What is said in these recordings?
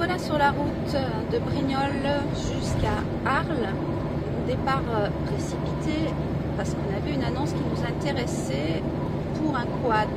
voilà sur la route de Brignoles jusqu'à Arles. Départ euh, précipité parce qu'on a vu une annonce qui nous intéressait pour un quad.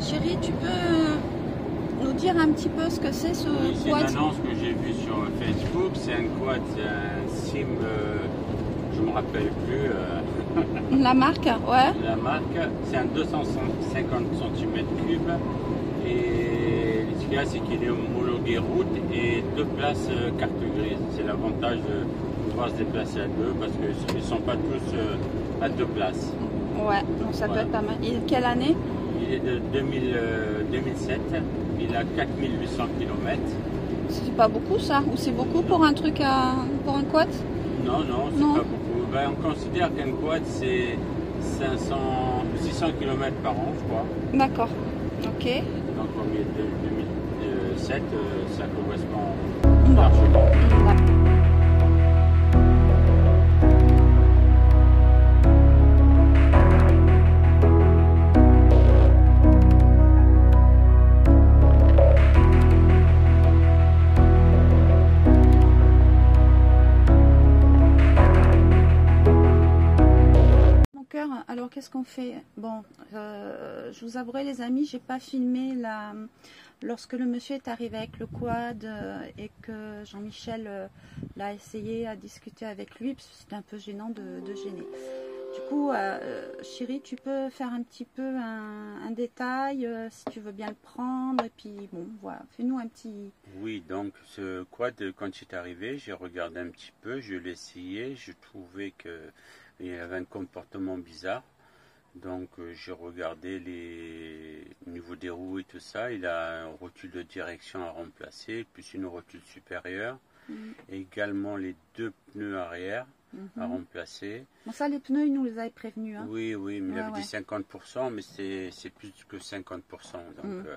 Chérie, tu peux nous dire un petit peu ce que c'est ce Oui, C'est une quad? annonce que j'ai vue sur Facebook. C'est un quad, c'est un sim, euh, je ne me rappelle plus euh, La marque, ouais. la marque. C'est un 250 cm3. Et ce qu'il y a, c'est qu'il est homologué route et deux places euh, carte grise. C'est l'avantage de pouvoir se déplacer à deux parce qu'ils ne sont pas tous euh, à deux places. Ouais, donc ça Ouais. être pas mal. Et quelle année? Il est de 2000, euh, 2007. Il a 4800 km. C'est pas beaucoup ça? Ou c'est beaucoup pour un truc à... pour un quad? Non, non, c'est pas beaucoup. Ben, on considère qu'un quad, c'est 500, 600 km par an, je crois. D'accord. Ok. Donc, il est de 2007, euh, ça correspond largement. Mon cœur, alors qu'est-ce qu'on fait? Bon, euh, je vous avouerai les amis, j'ai pas filmé la lorsque le monsieur est arrivé avec le quad euh, et que Jean-Michel euh, l'a essayé à discuter avec lui, parce que c'était un peu gênant de, gêner. Du coup, euh, chérie, tu peux faire un petit peu un, détail, euh, si tu veux bien le prendre, et puis bon, voilà, fais-nous un petit... Oui, donc ce quad, quand il est arrivé, j'ai regardé un petit peu, je l'ai essayé, je trouvais qu'il avait un comportement bizarre. Donc euh, j'ai regardé les au niveau des roues et tout ça. Il a un rotule de direction à remplacer, plus une rotule supérieure. Mhm. Également les deux pneus arrière à Mhm. remplacer. Bon, ça, les pneus, ils nous les avaient prévenus. Hein. Oui, oui, mais il avait ouais. dit 50%, mais c'est plus que 50%. Donc Mhm, euh,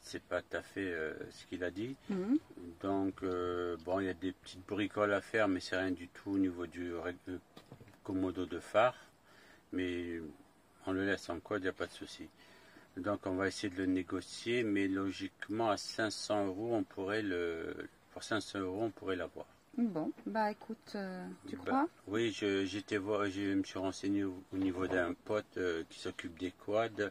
c'est pas tout à fait euh, ce qu'il a dit. Donc, euh, bon, il y a des petites bricoles à faire, mais c'est rien du tout au niveau du commodo de phare. Mais on le laisse en code, il n'y a pas de souci. Donc, on va essayer de le négocier, mais logiquement, à 500 euros, on pourrait le. Pour 500 euros, on pourrait l'avoir. Bon, bah écoute, euh, tu Bah, crois? Oui, je, j'étais voir, je me suis renseigné au, au niveau d'un pote euh, qui s'occupe des quads.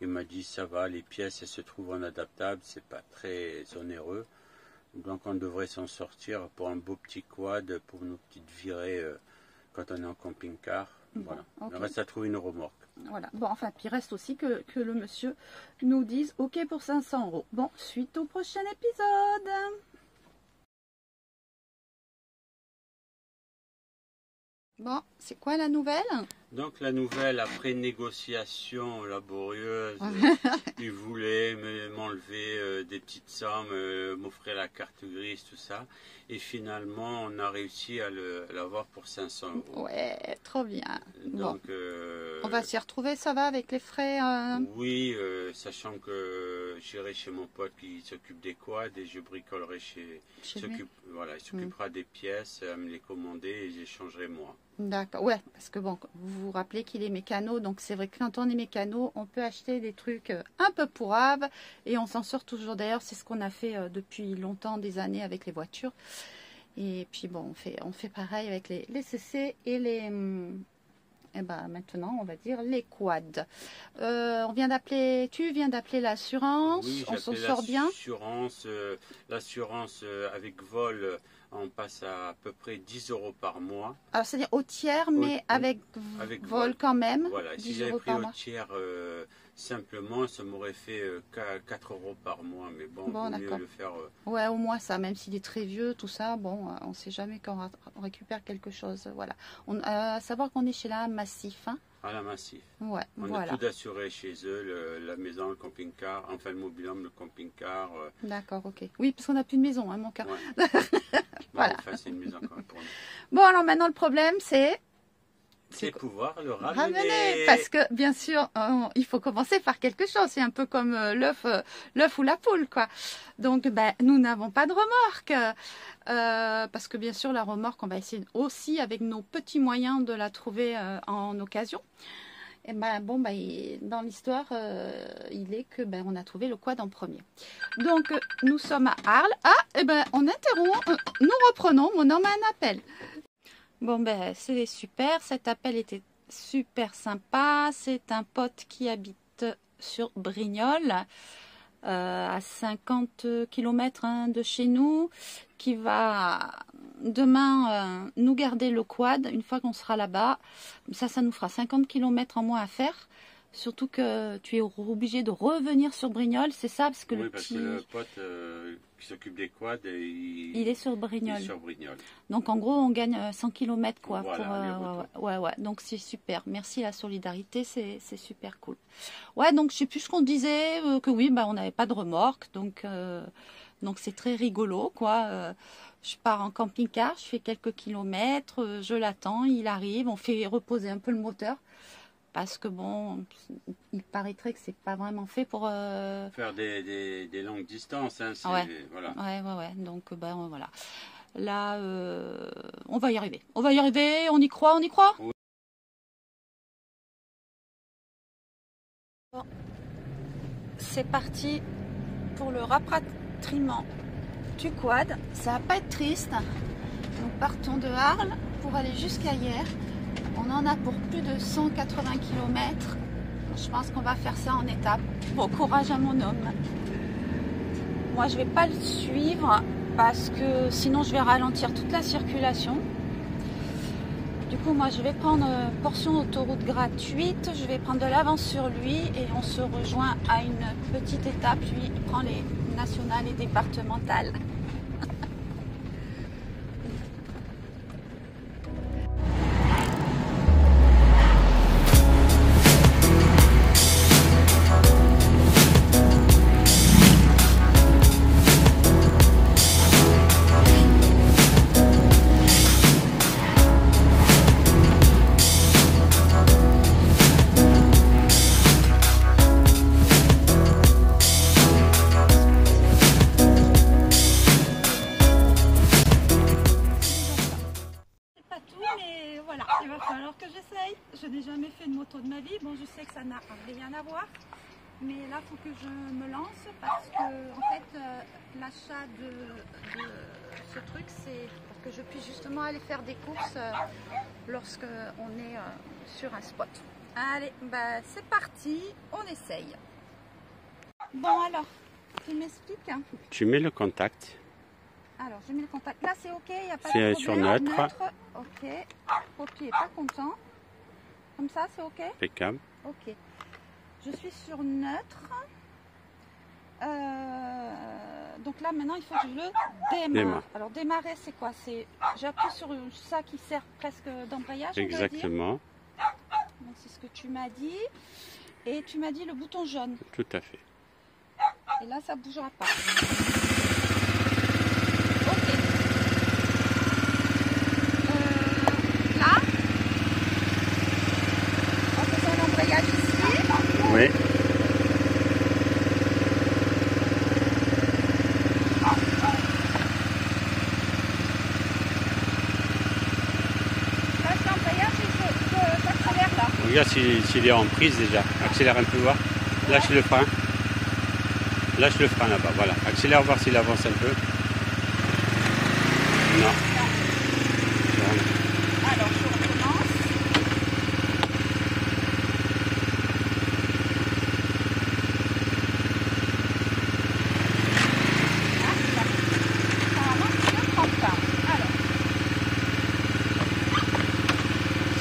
Il m'a dit ça va, les pièces elles se trouvent en adaptable, c'est pas très onéreux. Donc on devrait s'en sortir pour un beau petit quad pour nos petites virées euh, quand on est en camping-car. Bon, Voilà. ok. Il reste à trouver une remorque. Voilà. Bon, enfin, puis reste aussi que, que le monsieur nous dise OK pour 500 euros. Bon, suite au prochain épisode. Bon, c'est quoi la nouvelle? Donc la nouvelle, après négociation laborieuse, il voulait me- m'enlever euh, des petites sommes, euh, m'offrir la carte grise, tout ça. Et finalement, on a réussi à l'avoir pour 500 euros. Ouais, trop bien. Bon, Donc, euh, on va s'y retrouver, ça va avec les frais euh, oui, euh, sachant que j'irai chez mon pote qui s'occupe des quads et je bricolerai chez. chez lui Mm. s'occupe- voilà, il s'occupera des pièces, à me les commander et j'échangerai moi. D'accord, ouais, parce que bon, vous vous rappelez qu'il est mécano, donc c'est vrai que quand on est mécano, on peut acheter des trucs euh, un peu pourraves et on s'en sort toujours. D'ailleurs, c'est ce qu'on a fait euh, depuis longtemps, des années avec les voitures. Et puis bon, on fait, on fait pareil avec les, les CC et les. hum, eh ben maintenant, on va dire les quads. Euh, on vient d'appeler, tu viens d'appeler l'assurance, Oui, on s'en sort bien. L'assurance, euh, l'assurance euh, avec vol, on passe à à peu près 10 euros par mois. Alors c'est-à-dire au tiers, mais Au- avec, avec vol vol. quand même. Voilà, 10 si j'avais pris au tiers euh, simplement, ça m'aurait fait euh, qu'à 4 euros par mois. Mais bon, Bon, mieux le faire. euh, Ouais, au moins ça, même s'il est très vieux, tout ça, bon, euh, on sait jamais quand on récupère quelque chose. Voilà. On, à savoir qu'on est chez la Massif. Hein à la massif. ouais, On a voilà. tout assuré chez eux, le- la maison, le camping-car, enfin le mobilhome, le camping-car. D'accord, ok. Oui, parce qu'on n'a plus de maison, hein, mon cœur. ouais. Voilà. Bon, enfin, c'est une maison quand même pour nous. Bon, alors maintenant, le problème, c'est. C'est pouvoir le ramener. Ramener, parce que bien sûr, il faut commencer par quelque chose. C'est un peu comme euh, l'œuf, euh, l'œuf ou la poule, quoi. Donc, ben, nous n'avons pas de remorque, euh, parce que bien sûr, la remorque, on va essayer aussi avec nos petits moyens de la trouver euh, en occasion. Et ben bon, ben, dans l'histoire, euh, il est que ben, on a trouvé le quad en premier. Donc euh, nous sommes à Arles. Ah, et ben on interrompt. Euh, nous reprenons. Mon homme a un appel. Bon ben c'est super. Cet appel était super sympa. C'est un pote qui habite sur Brignoles. à 50 km hein, de chez nous, qui va demain euh, nous garder le quad une fois qu'on sera là-bas. Ça, ça nous fera 50 km en moins à faire. Surtout que tu es obligé de revenir sur Brignoles, c'est ça Parce que oui, le parce petit. que le pote euh, qui s'occupe des quads, il, Il est sur Brignoles. Donc en gros, on gagne euh, 100 km quoi. Voilà, pour, euh, ouais, ouais, ouais. Donc c'est super. Merci la solidarité, c'est super cool. Ouais, donc je sais plus ce qu'on disait, euh, que oui, bah on n'avait pas de remorque, donc euh, donc c'est très rigolo quoi. Euh, je pars en camping-car, je fais quelques kilomètres, euh, je l'attends, il arrive, on fait reposer un peu le moteur. Parce que bon, il paraîtrait que c'est pas vraiment fait pour euh, Faire des, des, des longues distances, hein, Ouais. voilà. Ouais, ouais, ouais. Donc, ben voilà. Là, euh, on va y arriver. On va y arriver. On y croit, on y croit Oui. Bon. C'est parti pour le du quad. Ça va pas être triste. Nous partons de Arles pour aller jusqu'à hier. On en a pour plus de 180 km. Je pense qu'on va faire ça en étapes. Bon courage à mon homme. Moi, je vais pas le suivre parce que sinon, je vais ralentir toute la circulation. Du coup, moi, je vais prendre euh, portion autoroute gratuite. Je vais prendre de l'avance sur lui et on se rejoint à une petite étape. Lui, il prend les nationales et départementales. Je sais que ça n'a rien à voir, mais là, il faut que je me lance parce que, en fait, euh, l'achat de, de ce truc, c'est pour que je puisse justement aller faire des courses euh, lorsque on est euh, sur un spot. Allez, bah, c'est parti, on essaye. Bon, alors, tu m'expliques hein Tu mets le contact. alors, j'ai mis le contact. Là, c'est OK, il n'y a pas C'est de sur problème. neutre. OK. Poppy n'est pas content. Comme ça, c'est OK Impeccable. OK. Je suis sur neutre. Euh, donc là, maintenant, il faut que je le démarre. Démarre. Alors, démarrer, c'est quoi? C'est J'appuie sur ça qui sert presque d'embrayage. Exactement. Donc, c'est ce que tu m'as dit. Et tu m'as dit le bouton jaune. Tout à fait. Et là, ça ne bougera pas. Ok. Euh, là, en faisant l'embrayage ici, Oui. là, c'est l'embrayage et je- je- j'accélère là. Regarde s'il est en prise déjà. Accélère un peu, voir. Lâche le frein. Lâche le frein là-bas, voilà. Accélère, voir s'il avance un peu. Non. Alors, je recommence. Ah, là. Apparemment, je ne prends pas. Alors,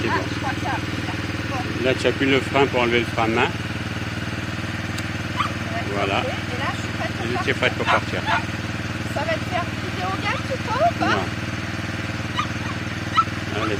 C'est ah, bon. je crois que ça a pris là. Bon, Là, tu appuies le frein pour enlever le frein à main. Voilà. Et là, je suis prête pour partir. Ça va te faire vidéo gage, tu crois ou pas? Non. Allez.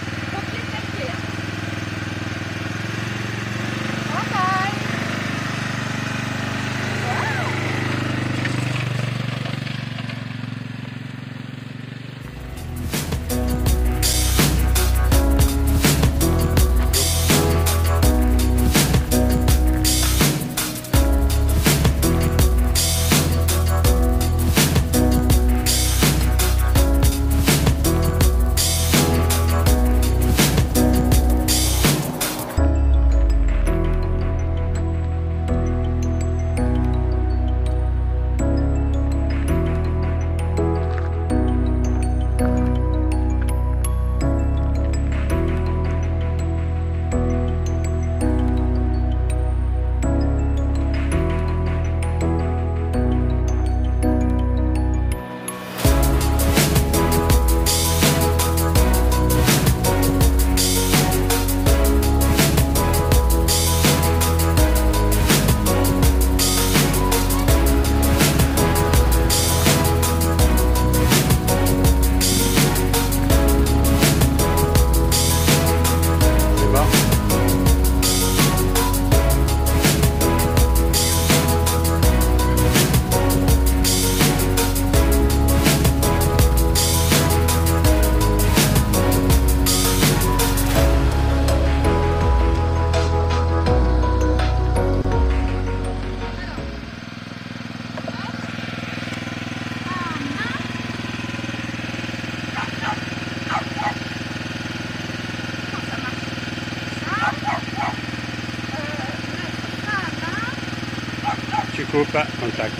Tu coupes, contact.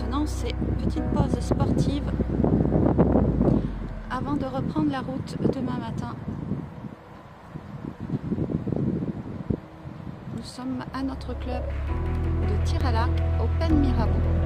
Maintenant, c'est petite pause sportive avant de reprendre la route demain matin. Nous sommes à notre club de tir à l'arc au Pen Mirabeau.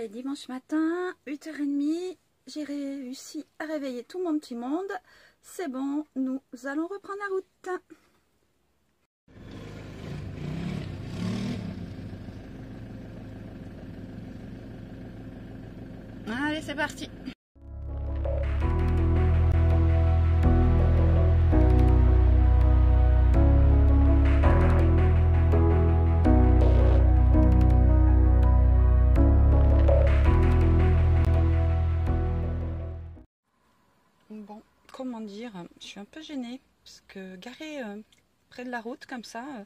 Allez, dimanche matin, 8h30, j'ai réussi à réveiller tout mon petit monde. C'est bon, nous allons reprendre la route. Allez, c'est parti. Peu gênée parce que garée euh, près de la route comme ça, euh,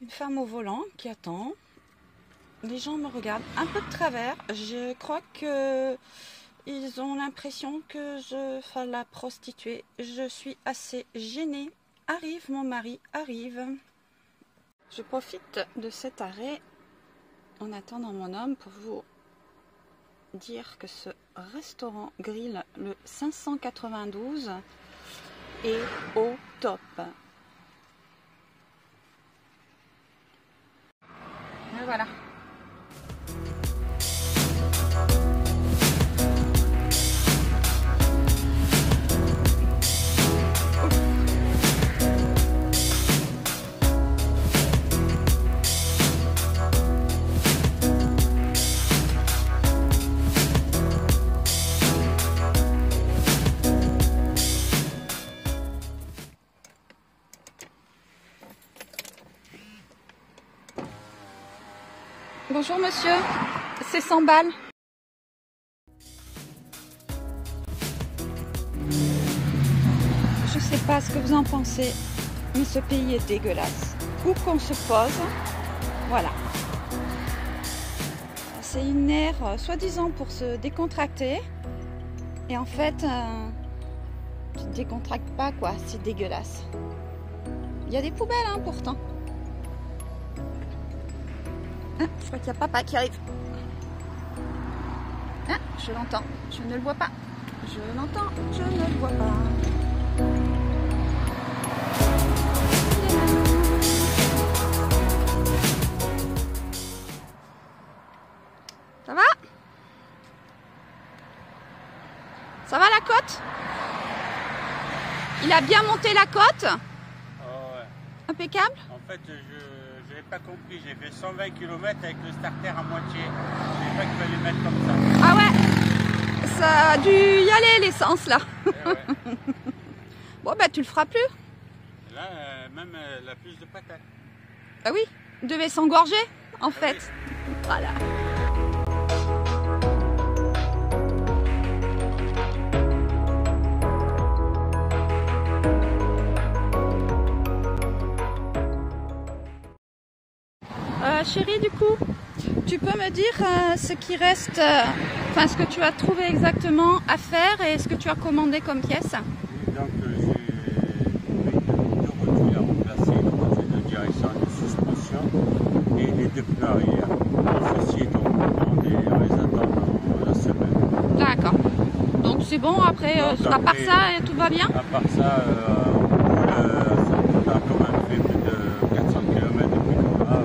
une femme au volant qui attend. Les gens me regardent un peu de travers. Je crois que ils ont l'impression que je fais la prostituée. Je suis assez gênée. Arrive, mon mari, arrive. Je profite de cet arrêt en attendant mon homme pour vous dire que ce restaurant grill le 592 est au top. Voilà. Monsieur, c'est 100 balles. Je sais pas ce que vous en pensez, mais ce pays est dégueulasse. Où qu'on se pose, voilà. C'est une aire euh, soi-disant pour se décontracter. Et en fait, euh, tu te décontractes pas quoi, c'est dégueulasse. Il y a des poubelles hein, pourtant. Ah, je crois qu'il y a papa qui arrive. Ah, je l'entends. Je ne le vois pas. Je l'entends. Je ne le vois pas. Ça va? Ça va la côte? Il a bien monté la côte? Oh, ouais. Impeccable? En fait, je J'ai fait 120 km avec le starter à moitié. Je pas qu'il fallait mettre comme ça. Ah ouais Ça a dû y aller l'essence là. Eh ouais. Bon bah tu le feras plus. Et Là, euh, même euh, la plus de patates. Ah oui, devait s'engorger en Ah fait. Voilà. Chérie, du coup, tu peux me dire euh, ce qui reste, euh, enfin ce que tu as trouvé exactement à faire et ce que tu as commandé comme pièce Donc euh, j'ai trouvé deux rotules à remplacer, le rotule de direction de suspension et les deux pneus arrière. Ceci et on les attend dans la semaine. D'accord. Donc c'est bon, après, euh, Donc, à part après- ça, tout va bien À part ça, euh, euh, ça- on a quand même fait plus de 400 km depuis qu'on a,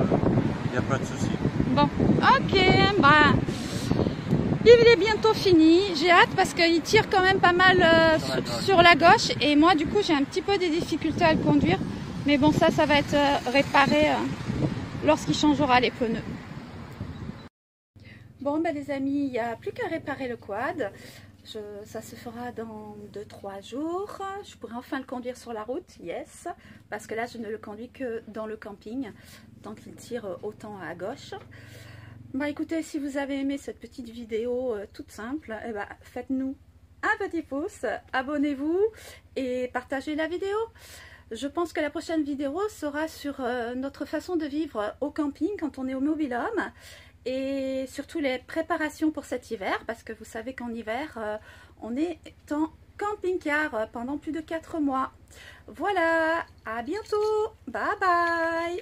il n'y a pas de souci. Bon, ok, bah, il est bientôt fini. J'ai hâte parce qu'il tire quand même pas mal euh, Sur la sur, gauche. sur la gauche et moi, du coup, j'ai un petit peu des difficultés à le conduire. Mais bon, ça, ça va être euh, réparé euh, lorsqu'il changera les pneus. Bon, ben, les amis, il n'y a plus qu'à réparer le quad. Je- ça se fera dans 2-3 jours. Je pourrai enfin le conduire sur la route, yes. Parce que là, je ne le conduis que dans le camping, tant qu'il tire autant à gauche. Bah écoutez, si vous avez aimé cette petite vidéo euh, toute simple, eh ben, faites-nous un petit pouce, abonnez-vous et partagez la vidéo. Je pense que la prochaine vidéo sera sur euh, notre façon de vivre au camping quand on est au mobilhome et surtout les préparations pour cet hiver parce que vous savez qu'en hiver, euh, on est en camping-car pendant plus de 4 mois. Voilà, à bientôt, bye bye